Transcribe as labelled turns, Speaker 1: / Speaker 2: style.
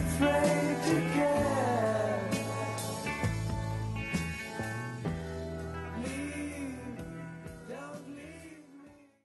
Speaker 1: afraid.